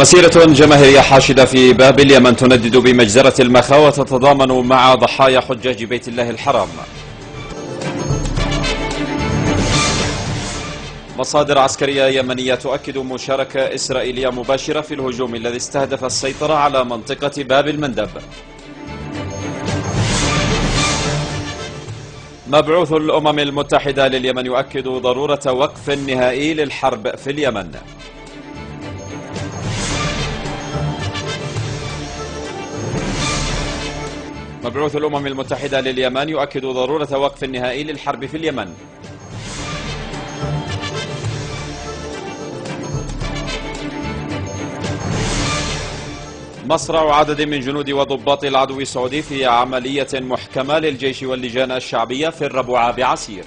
مسيرة جماهيرية حاشدة في باب اليمن تندد بمجزرة المخا وتتضامن مع ضحايا حجاج بيت الله الحرام. مصادر عسكرية يمنية تؤكد مشاركة إسرائيلية مباشرة في الهجوم الذي استهدف السيطرة على منطقة باب المندب. مبعوث الأمم المتحدة لليمن يؤكد ضرورة وقف نهائي للحرب في اليمن. مبعوث الأمم المتحدة لليمن يؤكد ضرورة وقف نهائي للحرب في اليمن. مصرع عدد من جنود وضباط العدو السعودي في عملية محكمة للجيش واللجان الشعبية في الربوع بعسير.